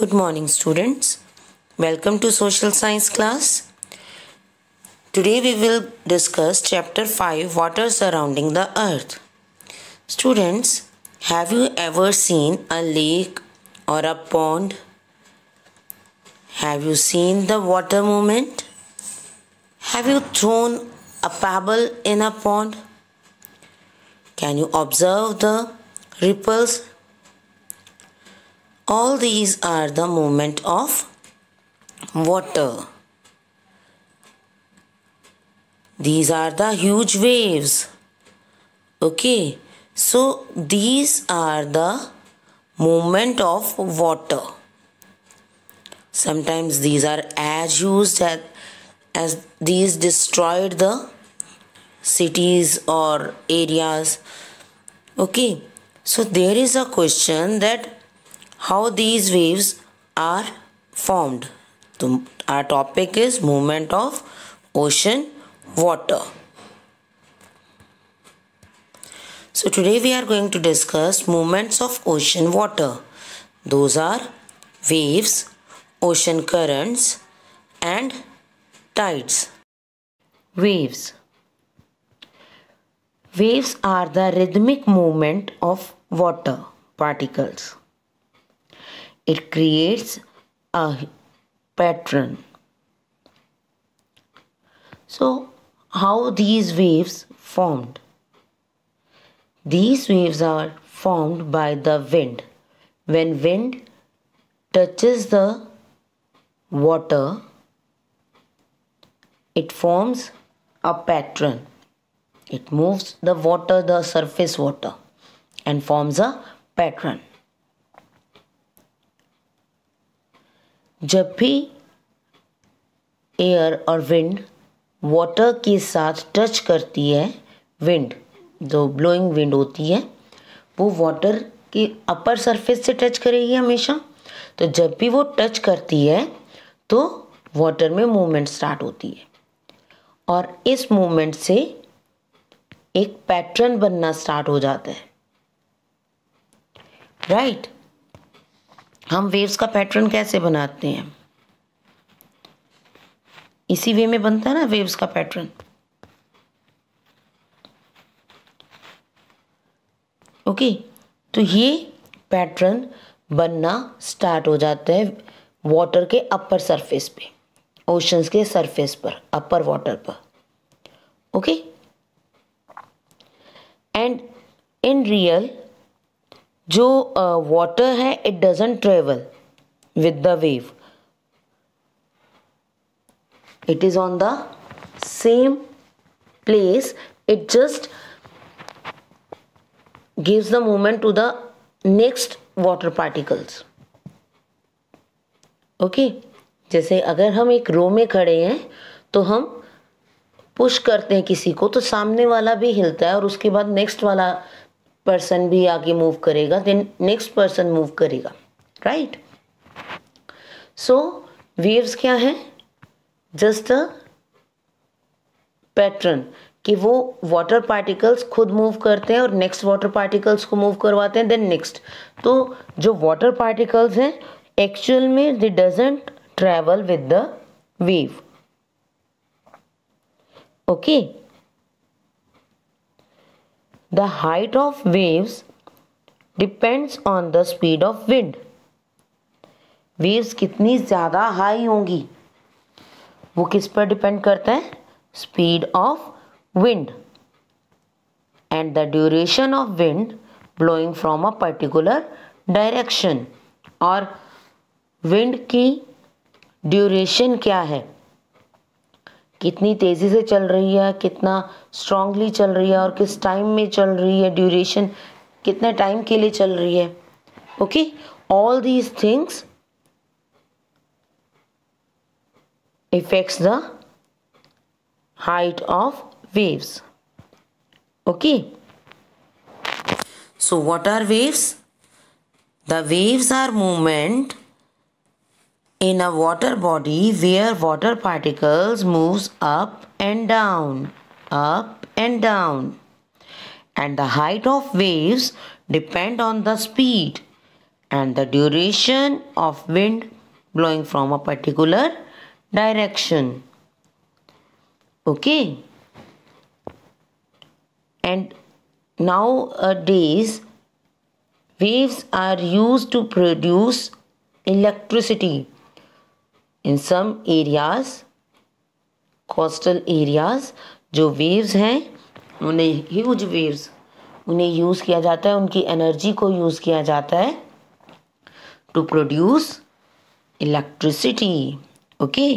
Good morning, students. Welcome to social science class. Today we will discuss chapter 5 Water surrounding the earth. Students, have you ever seen a lake or a pond? Have you seen the water movement? Have you thrown a pebble in a pond? Can you observe the ripples? All these are the movement of water. These are the huge waves. Okay, so these are the movement of water. Sometimes these are as used as, as these destroyed the cities or areas. Okay, so there is a question that how these waves are formed. So our topic is movement of ocean water. So today we are going to discuss movements of ocean water. Those are waves, ocean currents and tides. Waves. Waves are the rhythmic movement of water particles. It creates a pattern. So, how these waves formed? These waves are formed by the wind. When wind touches the water, it forms a pattern. It moves the water, the surface water, and forms a pattern. जब भी air और wind water के साथ touch करती है wind जो blowing wind होती है, वो वाटर के अपर सरफेस से टच करेगी हमेशा। तो जब भी वो टच करती है तो वाटर में मूवमेंट स्टार्ट होती है। और इस मूवमेंट से एक पैटर्न बनना स्टार्ट हो जाता है। Right right? हम वेव्स का पैटर्न कैसे बनाते हैं? इसी वे में बनता है ना वेव्स का पैटर्न ओके तो ये पैटर्न बनना स्टार्ट हो जाता है वाटर के अपर सरफेस पे ओशंस के सरफेस पर अपर वाटर पर। ओके एंड इन रियल जो वाटर है it doesn't travel with the wave it is on the same place. It just gives the movement to the next water particles. Okay? जैसे अगर हम एक रो में खड़े हैं तो हम पुश करते हैं किसी को तो सामने वाला भी हिलता है और उसके बाद नेक्स्ट वाला पर्सन भी आगे मूव करेगा देन नेक्स्ट पर्सन मूव करेगा राइट सो वेव्स क्या है? जस्ट अ पैटर्न कि वो वाटर पार्टिकल्स खुद मूव करते हैं और नेक्स्ट वाटर पार्टिकल्स को मूव करवाते हैं देन नेक्स्ट तो जो वाटर पार्टिकल्स हैं एक्चुअल में they doesn't travel with the wave okay The height of waves depends on the speed of wind. Waves कितनी ज़्यादा हाई होंगी? वो किस पर डिपेंड करता है? Speed of wind and the duration of wind blowing from a particular direction और wind की ड्यूरेशन क्या है? कितनी तेज़ी से चल रही है, कितना स्ट्रांगली चल रही है और किस टाइम में चल रही है ड्यूरेशन कितने टाइम के लिए चल रही है। Okay all these things effects the height of waves okay so what are waves the waves are movement in a water body where water particles moves up and down up and down and the height of waves depend on the speed and the duration of wind blowing from a particular direction. Okay. And nowadays, waves are used to produce electricity. In some areas coastal areas जो waves हैं, उन्हें huge waves उन्हें use किया जाता है, उनकी energy को use किया जाता है to produce electricity okay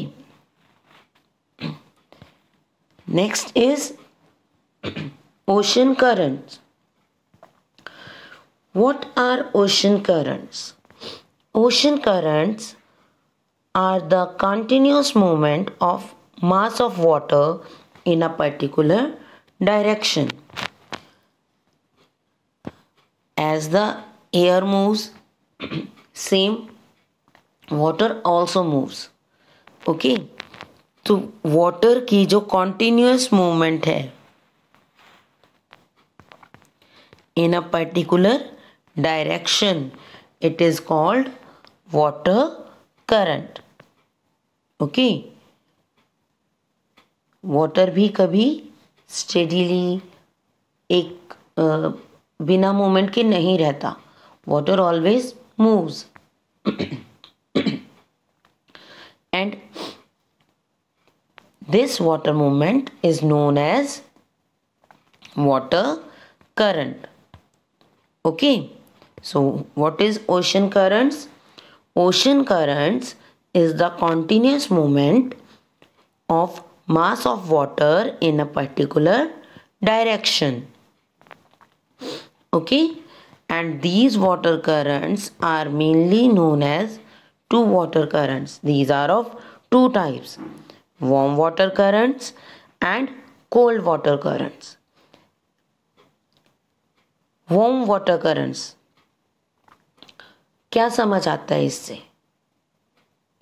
next is ocean currents what are ocean currents? Ocean currents are the continuous movement of mass of water in a particular direction as the air moves same water also moves okay तो water की जो continuous movement है in a particular direction it is called water Current ओके? Water भी कभी steadily एक बिना movement के नहीं रहता। Water always moves and this water movement is known as water current. Okay? So, what is ocean currents? Ocean currents is the continuous movement of mass of water in a particular direction. Okay? And these water currents are mainly known as two water currents. These are of two types warm water currents and cold water currents. Warm water currents क्या समझ आता है इससे?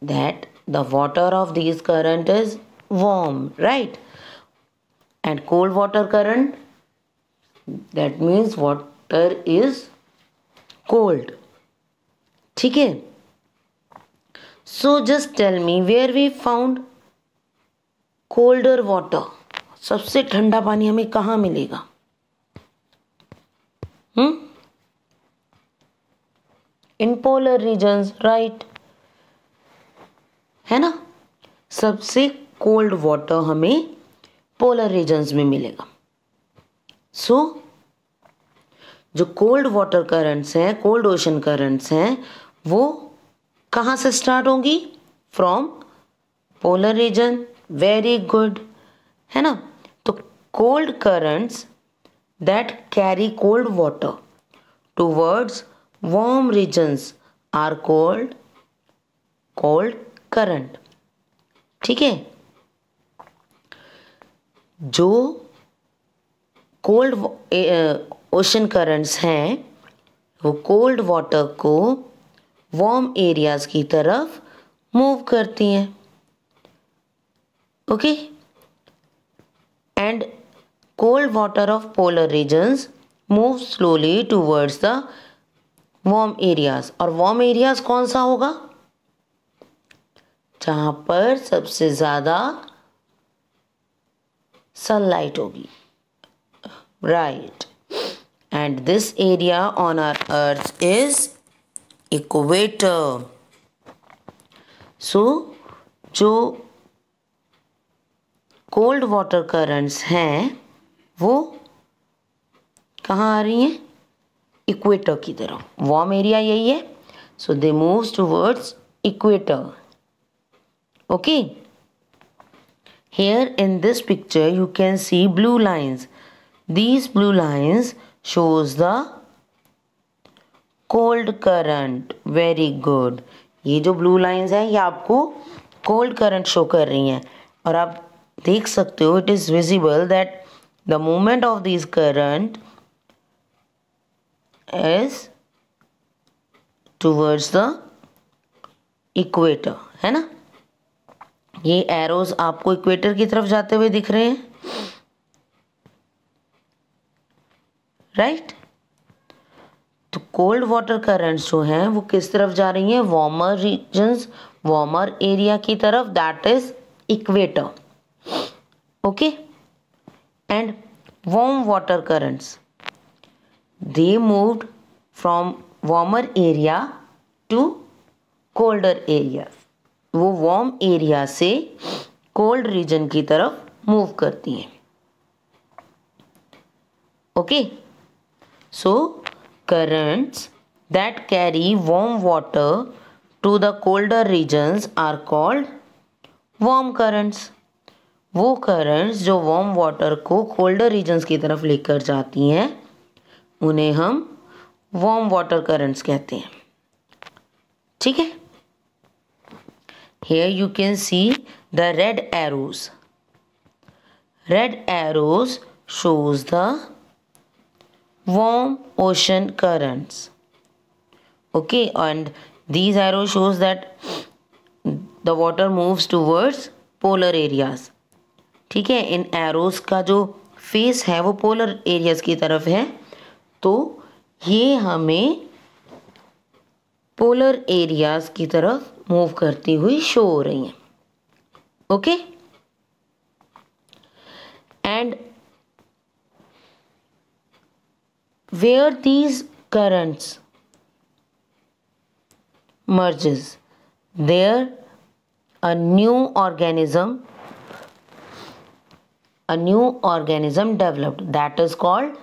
That the water of this current is warm right and cold water current that means water is cold ठीक है? So just tell me where we found colder water सबसे ठंडा पानी हमें कहाँ मिलेगा? इन पोलर रीजन्स राइट है ना? सबसे कोल्ड वाटर हमें पोलर रीजन्स में मिलेगा। सो so, जो कोल्ड वाटर करंट्स हैं कोल्ड ओशन करंट्स हैं वो कहाँ से स्टार्ट होंगी? From polar region very good है ना? तो cold currents that carry cold water towards warm regions are cold cold current ठीक है? जो कोल्ड ओशन करंट्स हैं, वो कोल्ड वाटर को वार्म एरियाज़ की तरफ़ मूव करती हैं। Okay and cold water of polar regions move slowly towards the warm areas और वार्म एरियाज़ कौन सा होगा? जहाँ पर सबसे ज़्यादा सनलाइट होगी। Right and this area on our earth is equator so जो कोल्ड वाटर करंट्स हैं, वो कहाँ आ रही हैं? इक्वेटर की तरफ़ वार्म एरिया यही है। So they moves towards equator okay here in this picture, you can see blue lines. These blue lines shows the cold current. Very good. ये जो ब्लू लाइंस हैं, ये आपको कोल्ड करंट शो कर रही हैं। और आप देख सकते हो it is visible that the movement of this current is towards the equator है ना? ये एरोज आपको इक्वेटर की तरफ़ जाते हुए दिख रहे हैं। राइट तो कोल्ड वाटर करंट्स जो हैं, वो किस तरफ़ जा रही हैं? वार्मर रीजन्स वार्मर एरिया की तरफ़ that is equator okay and warm water currents they moved from warmer area to colder area वो वार्म एरिया से कोल्ड रीजन की तरफ़ मूव करती हैं। Okay so currents that carry warm water to the colder regions are called warm currents. वो currents जो warm water को colder regions की तरफ़ लेकर जाती हैं उन्हें हम वॉर्म वाटर करंट्स कहते हैं। ठीक है? Here you can see the red arrows red arrows shows the warm ocean currents okay and these arrow shows that the water moves towards polar areas ठीक है? इन एरोज का जो फेस है, वो पोलर एरियाज़ की तरफ़ है। तो ये हमें पोलर एरियाज़ की तरफ़ मूव करती हुई शो हो रही है। Okay and where these currents merges there a new organism new organism developed that is called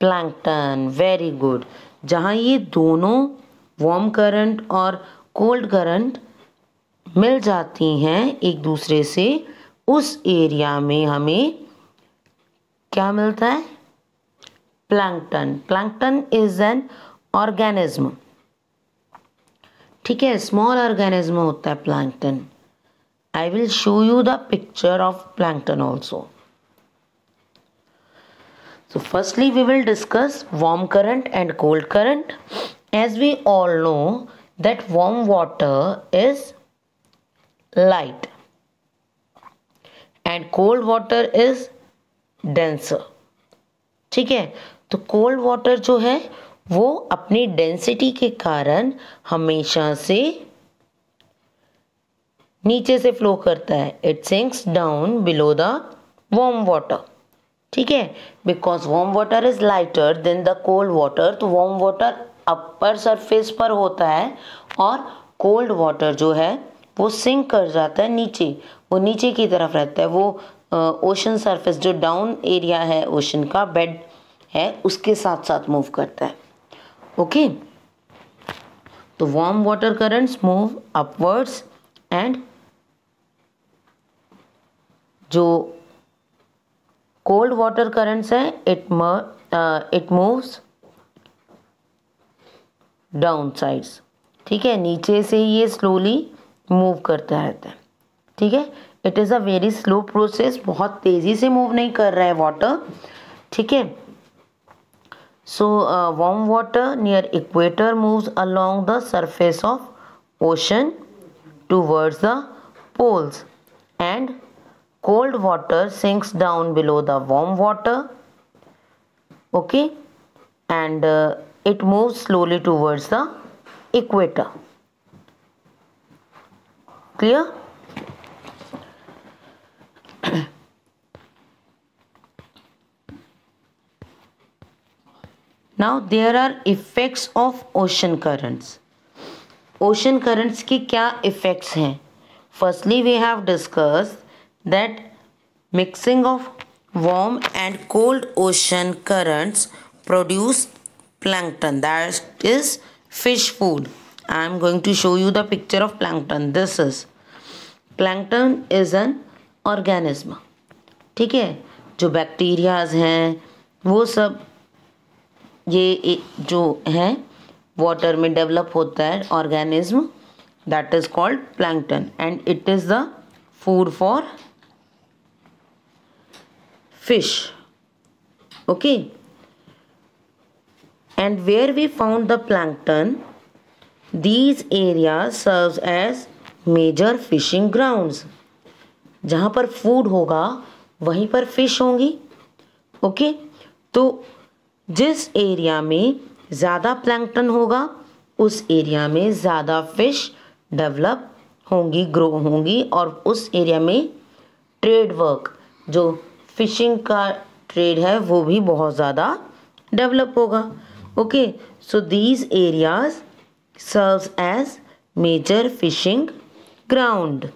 plankton very good जहाँ ये दोनों वार्म करंट और कोल्ड करंट मिल जाती हैं एक दूसरे से, उस एरिया में हमें क्या मिलता है? Plankton plankton is an organism ठीक है स्मॉल ऑर्गेनिज्म होता है plankton I will show you the picture of plankton also So firstly we will discuss warm current and cold current. As we all know that warm water is light and cold water is denser. ठीक है तो cold water जो है वो अपनी density के कारण हमेशा से नीचे से फ्लो करता है it sinks down below the warm water ठीक है? Because warm water is lighter than the cold water तो वार्म वाटर अपर सरफेस पर होता है और कोल्ड वाटर जो है, वो सिंक कर जाता है नीचे। वो नीचे की तरफ़ रहता है। वो ओशन सरफेस जो डाउन एरिया है ओशन का बेड है, उसके साथ साथ मूव करता है। ओके तो warm water currents move upwards and जो कोल्ड वाटर करंट्स है it it moves down sides ठीक है नीचे से ये स्लोली मूव करता रहता है। ठीक है it is a very slow process बहुत तेज़ी से मूव नहीं कर रहा है वाटर ठीक है so uh, water near equator equator along the the of ocean towards the poles and cold water sinks down below the warm water okay and uh, it moves slowly towards the equator clear now there are effects of ocean currents ocean currents की क्या effects हैं firstly we have discuss that mixing of warm and cold ocean currents produce plankton that is fish food i am going to show you the picture of plankton this is plankton is an organism ठीक है जो bacterias हैं वो सब ये जो है water में डेवलप होता है organism that is called plankton and it is the food for fish okay and where we found the plankton these areas serves as major fishing grounds जहाँ पर फ़ूड होगा वहीं पर फ़िश होंगी ओके okay? तो जिस एरिया में ज़्यादा प्लैंकटन होगा उस एरिया में ज़्यादा फ़िश डेवलप होंगी ग्रो होंगी और उस एरिया में ट्रेड वर्क जो फिशिंग का ट्रेड है, वो भी बहुत ज़्यादा डेवलप होगा। Okay so these areas serves as major fishing ground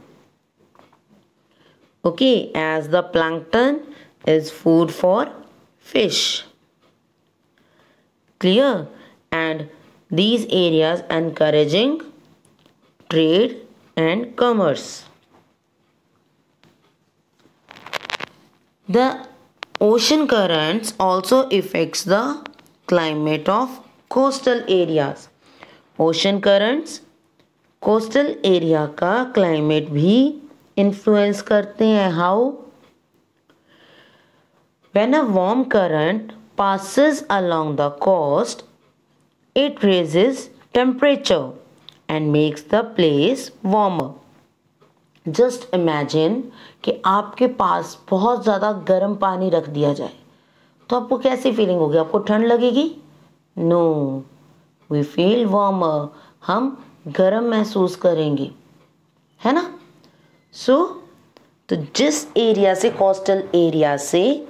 okay as the plankton is food for fish clear and these areas encouraging trade and commerce the ocean currents also affects the climate of coastal areas ocean currents coastal area का climate भी influence करते हैं how when a warm current passes along the coast it raises temperature and makes the place warmer just imagine कि आपके पास बहुत ज़्यादा गर्म पानी रख दिया जाए। तो आपको कैसी फीलिंग होगी? आपको ठंड लगेगी? नो वी फील वार्मर हम गर्म महसूस करेंगे। है ना? सो so, तो जिस एरिया से कोस्टल एरिया से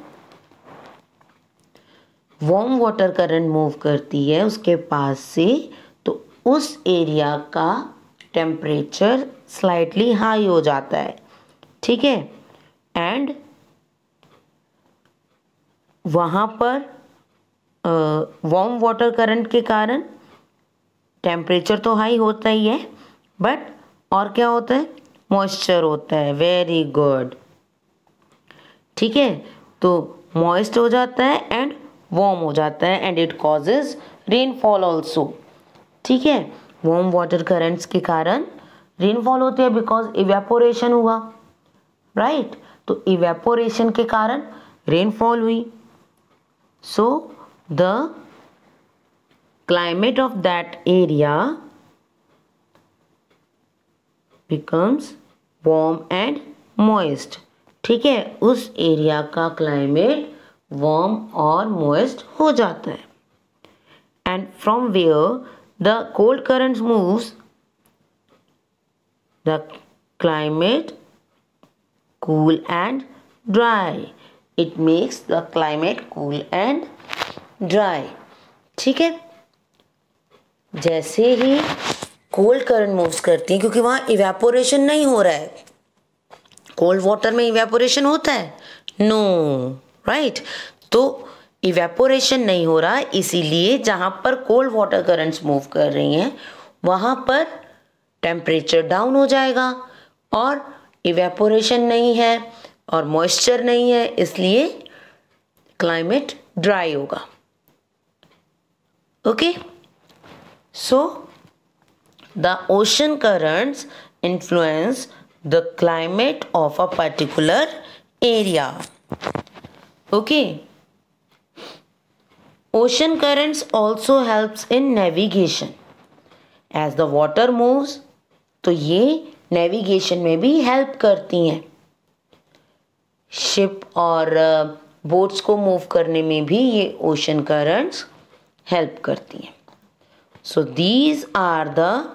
वार्म वाटर करंट मूव करती है उसके पास से तो उस एरिया का टेम्परेचर स्लाइटली हाई हो जाता है। ठीक है? एंड वहाँ पर वार्म वाटर करंट के कारण टेम्परेचर तो हाई होता ही है बट और क्या होता है? मॉइस्चर होता है। वेरी गुड ठीक है? तो मॉइस्ट हो जाता है एंड वार्म हो जाता है and it causes rainfall also ठीक है? वार्म वाटर करेंट्स के कारण रेनफॉल होती है बिकॉज़ इवेपोरेशन हुआ राइट right? तो इवेपोरेशन के कारण रेनफॉल हुई। So the climate of that area becomes warm and moist. ठीक है? उस एरिया का क्लाइमेट वार्म और मोइस्ट हो जाता है। And from where the cold current moves the climate cool and dry it makes the climate cool and dry ठीक है? जैसे ही कोल्ड करंट मूव्स करती है क्योंकि वहाँ इवेपोरेशन नहीं हो रहा है। कोल्ड वाटर में इवेपोरेशन होता है? No no, right right? तो इवेपोरेशन नहीं हो रहा, इसीलिए जहाँ पर कोल्ड वाटर करंट्स मूव कर रही हैं, वहाँ पर टेम्परेचर डाउन हो जाएगा और इवेपोरेशन नहीं है और मॉइस्चर नहीं है, इसलिए क्लाइमेट ड्राई होगा okay so the ocean currents influence the climate of a particular area. Okay. Ocean currents also helps in navigation. As the water moves, तो ये नेविगेशन में भी हेल्प करती हैं शिप और बोट्स को मूव करने में भी ये ओशन करंट्स हेल्प करती हैं So these are the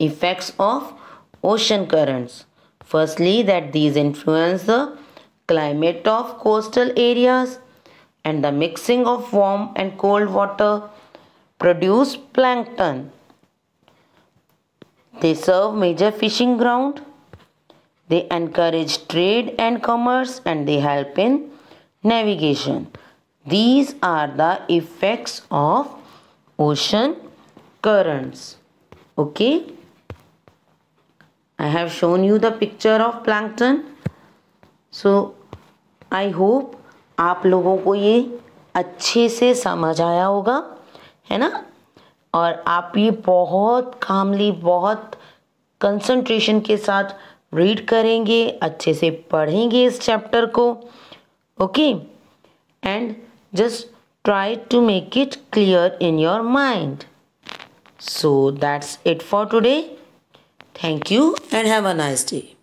effects of ocean currents. Firstly, that these influence the climate of coastal areas and the mixing of warm and cold water produce plankton. They serve major fishing ground. They encourage trade and commerce and they help in navigation. These are the effects of ocean currents okay I have shown you the picture of plankton so I hope आप लोगों को ये अच्छे से समझ आया होगा, है ना और आप ये बहुत कामली बहुत कंसंट्रेशन के साथ रीड करेंगे, अच्छे से पढ़ेंगे इस चैप्टर को okay and just try to make it clear in your mind. So, that's it for today. Thank you and have a nice day.